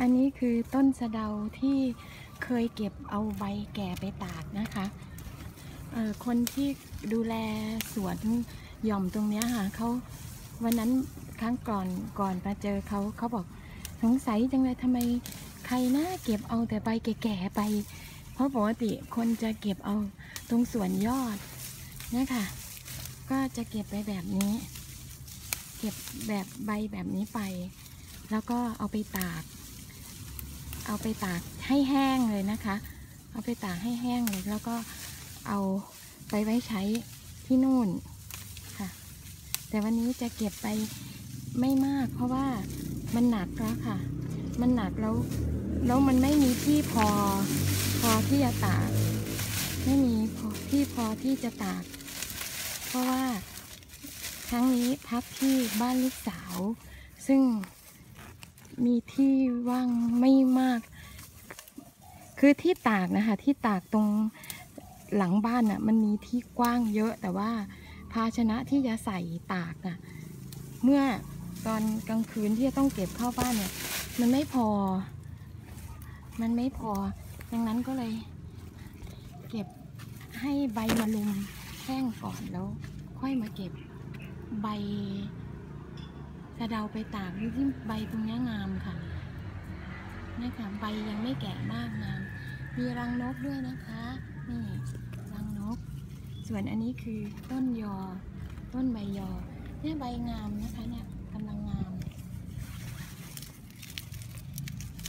อันนี้คือต้นสะเดาที่เคยเก็บเอาใบแก่ไปตากนะคะคนที่ดูแลสวนหย่อมตรงนี้ค่ะเขาวันนั้นครั้งก่อนก่อนมาเจอเขาเขาบอกสงสัยจังเลยทำไมใครน่าเก็บเอาแต่ใบแก่ๆไป เพราะปกติคนจะเก็บเอาตรงส่วนยอดนะคะก็จะเก็บไปแบบนี้ เก็บแบบใบแบบนี้ไป แล้วก็เอาไปตาก เอาไปตากให้แห้งเลยนะคะ เอาไปตากให้แห้งเลยแล้วก็เอาไปไว้ใช้ที่นู่นค่ะ แต่วันนี้จะเก็บไปไม่มาก เพราะว่ามันหนักแล้วค่ะ มันหนักแล้วแล้วมันไม่มีที่พอพอที่จะตาก ไม่มีพอที่พอที่จะตาก เพราะว่าครั้งนี้พักที่บ้านลูกสาว ซึ่ง มีที่ว่างไม่มาก คือที่ตากนะคะ ที่ตากตรงหลังบ้านน่ะมันมีที่กว้างเยอะ แต่ว่าภาชนะที่จะใส่ตากน่ะเมื่อตอนกลางคืนที่จะต้องเก็บเข้าบ้านเนี่ย มันไม่พอ มันไม่พอดังนั้นก็เลย เก็บให้ใบมะลุมแห้งก่อนแล้ว ค่อยมาเก็บใบ สะเดาไปตากดูที่ใบตรงนี้งามค่ะนี่ค่ะใบยังไม่แก่มากงาม มีรังนกด้วยนะคะ นี่รังนก ส่วนอันนี้คือต้นยอ ต้นใบยอ เนี่ยใบงามนะคะเนี่ยกำลังงาม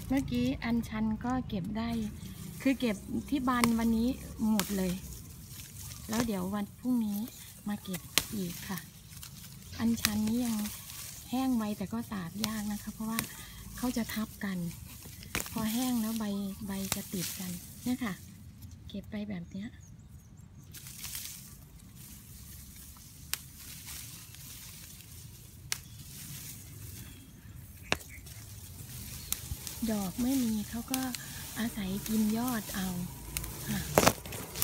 เมื่อกี้อันชันก็เก็บได้ คือเก็บที่บานวันนี้หมดเลย แล้วเดี๋ยววันพรุ่งนี้มาเก็บอีกค่ะ อันชันนี้ยัง แห้งไวแต่ก็ตากยากนะคะ เพราะว่าเขาจะทับกัน พอแห้งแล้วใบใบจะติดกันเนี่ยค่ะ เก็บไปแบบเนี้ยดอกไม่มีเขาก็อาศัยกินยอดเอาค่ะ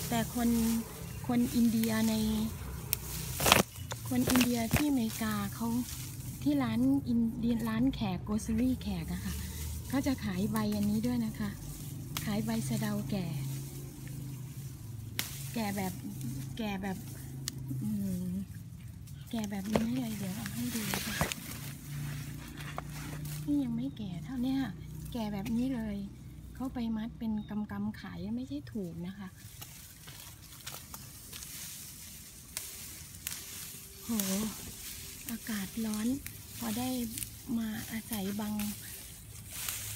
แต่คนคนอินเดียใน คนอินเดียที่อเมริกาเขา ที่ร้านอินเดียร้านแขกโกซอรี่แขกอะค่ะเขาจะขายใบอันนี้ด้วยนะคะ ขายใบสะเดาแก่ แก่แบบแก่แบบแก่แบบนี้เลยเดี๋ยวเอาให้ดูค่ะนี่ยังไม่แก่เท่านี้แก่แบบนี้เลยเขาไปมัดเป็นกำกำขายไม่ใช่ถูกนะคะโห อากาศร้อน พอได้มาอาศัยบัง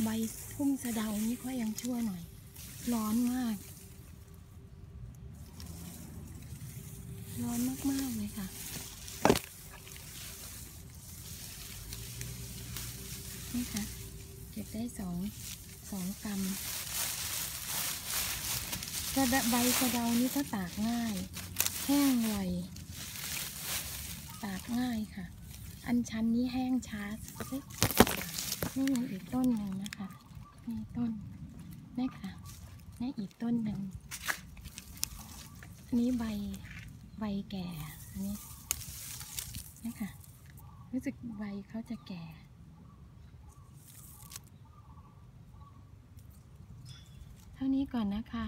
ใบพุ่มสะเดานี่ก็ยังชั่วหน่อย ร้อนมาก ร้อนมาก ๆ เลยค่ะ นี่ค่ะ เก็บได้สองสองกรัมกระดะใบสะเดานี่ก็ตากง่าย แห้งไว ตากง่ายค่ะ อันชันนี้แห้งช้านี่มีอีกต้นหนึ่งนะคะนี่ต้นนี่ค่ะนี่อีกต้นหนึ่งอันนี้ใบใบแก่อันนี้นี่ค่ะรู้สึกใบเขาจะแก่เท่านี้ก่อนนะคะ